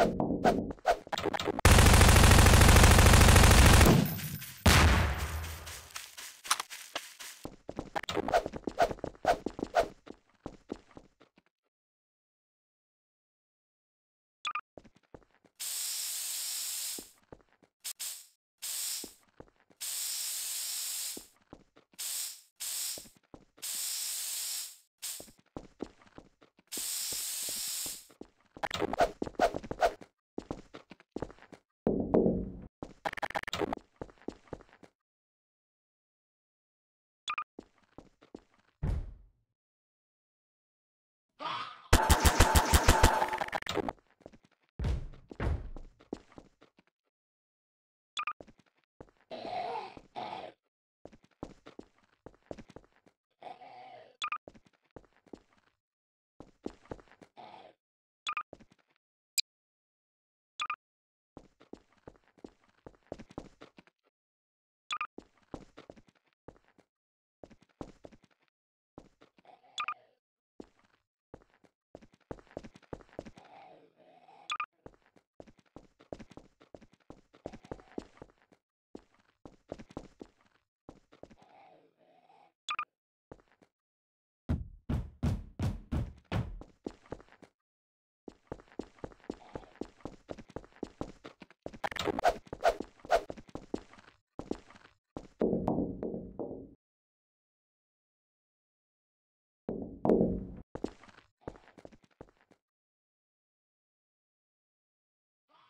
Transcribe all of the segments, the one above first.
you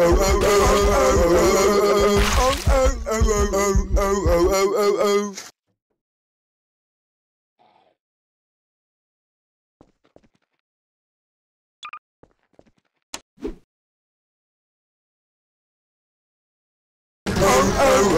oh, oh.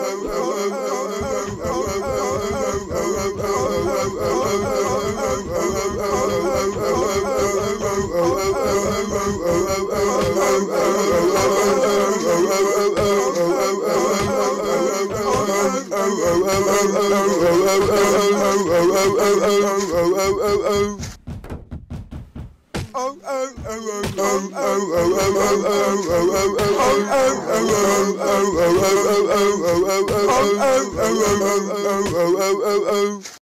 oh, oh, oh, oh.